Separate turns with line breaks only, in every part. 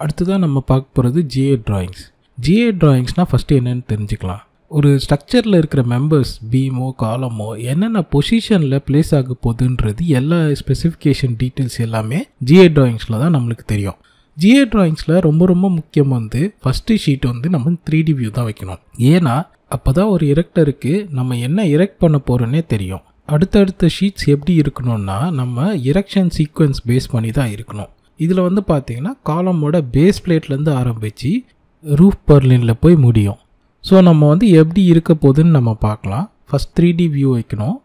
அடுத்ததாக நம்ம பார்க்க போகிறது ஜிஏ ட்ராயிங்ஸ் ஜிஏ ட்ராயிங்ஸ்னால் ஃபஸ்ட்டு என்னென்னு தெரிஞ்சுக்கலாம். ஒரு ஸ்ட்ரக்சரில் இருக்கிற மெம்பர்ஸ் பீமோ காலமோ என்னென்ன பொசிஷனில் ப்ளேஸ் ஆக போகுதுன்றது எல்லா ஸ்பெசிஃபிகேஷன் டீட்டெயில்ஸ் எல்லாமே ஜிஏ ட்ராயிங்ஸில் தான் நம்மளுக்கு தெரியும். ஜிஏ ட்ராயிங்ஸில் ரொம்ப ரொம்ப முக்கியம் வந்து ஃபஸ்ட்டு ஷீட் வந்து நம்ம த்ரீ டி வியூ தான் வைக்கணும். ஏன்னா அப்போ தான் ஒரு இரெக்டருக்கு நம்ம என்ன இரெக்ட் பண்ண போகிறோன்னே தெரியும். அடுத்தடுத்த ஷீட்ஸ் எப்படி இருக்கணும்னா நம்ம இரெக்ஷன் சீக்வன்ஸ் பேஸ் பண்ணி தான் இருக்கணும். இதில் வந்து பார்த்திங்கன்னா காலமோட பேஸ் பிளேட்லேருந்து ஆரம்பித்து ரூஃப் பர்லினில் போய் முடியும். ஸோ நம்ம வந்து எப்படி இருக்க போகுதுன்னு நம்ம பார்க்கலாம். ஃபஸ்ட் த்ரீ டி வியூ வைக்கணும்.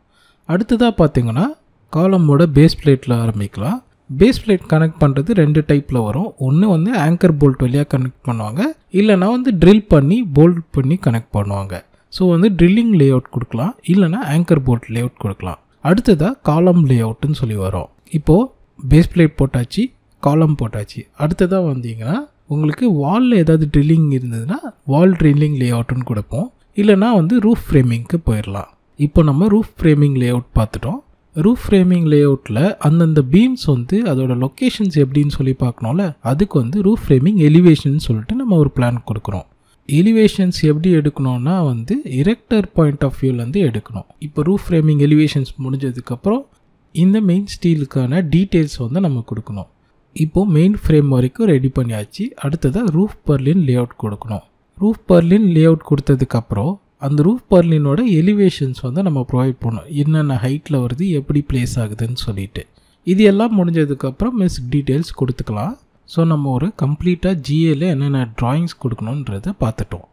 அடுத்ததாக பார்த்தீங்கன்னா காலமோட பேஸ் பிளேட்டில் ஆரம்பிக்கலாம். பேஸ் பிளேட் கனெக்ட் பண்ணுறது ரெண்டு டைப்பில் வரும். ஒன்று வந்து ஆங்கர் போல்ட் வழியாக கனெக்ட் பண்ணுவாங்க. இல்லைனா வந்து ட்ரில் பண்ணி போல்ட் பண்ணி கனெக்ட் பண்ணுவாங்க. ஸோ வந்து ட்ரில்லிங் லே அவுட் கொடுக்கலாம். இல்லைனா ஆங்கர் போல்ட் லே அவுட் கொடுக்கலாம். அடுத்ததாக காலம் லே அவுட்டுன்னு சொல்லி வரும். இப்போது பேஸ் பிளேட் போட்டாச்சு. காலம் போட்டாச்சு. அடுத்ததாக வந்தீங்கன்னா உங்களுக்கு வாலில் ஏதாவது ட்ரில்லிங் இருந்ததுன்னா வால் ட்ரில்லிங் லே அவுட்டுன்னு கொடுப்போம். இல்லைனா வந்து ரூஃப் ஃப்ரேமிங்க்கு போயிடலாம். இப்போ நம்ம ரூஃப் ஃப்ரேமிங் லே அவுட் பார்த்துட்டோம். ரூஃப் ஃப்ரேமிங் லே அவுட்டில் அந்தந்த பீம்ஸ் வந்து அதோட லொக்கேஷன்ஸ் எப்படின்னு சொல்லி பார்க்கணும்ல அதுக்கு வந்து ரூஃப் ஃப்ரேமிங் எலிவேஷன் சொல்லிட்டு நம்ம ஒரு பிளான் கொடுக்குறோம். எலிவேஷன்ஸ் எப்படி எடுக்கணும்னா வந்து இரெக்டர் பாயிண்ட் ஆஃப் வியூலேருந்து எடுக்கணும். இப்போ ரூஃப் ஃப்ரேமிங் எலிவேஷன்ஸ் முடிஞ்சதுக்கப்புறம் இந்த மெயின் ஸ்டீலுக்கான டீட்டெயில்ஸ் வந்து நம்ம கொடுக்கணும். இப்போது மெயின் ஃப்ரேம் வரைக்கும் ரெடி பண்ணியாச்சு. அடுத்ததாக ரூஃப் பர்லின் லே அவுட் கொடுக்கணும். ரூஃப் பர்லின் லே அவுட் கொடுத்ததுக்கப்புறம் அந்த ரூஃப் பர்லினோட எலிவேஷன்ஸ் வந்து நம்ம ப்ரொவைட் பண்ணோம் என்னென்ன ஹைட்டில் வருது எப்படி ப்ளேஸ் ஆகுதுன்னு சொல்லிட்டு. இது எல்லாம் முடிஞ்சதுக்கப்புறம் மிஸ் டீட்டெயில்ஸ் கொடுத்துக்கலாம். ஸோ நம்ம ஒரு கம்ப்ளீட்டாக ஜிஏல என்னென்ன ட்ராயிங்ஸ் கொடுக்கணுன்றதை பார்த்துட்டோம்.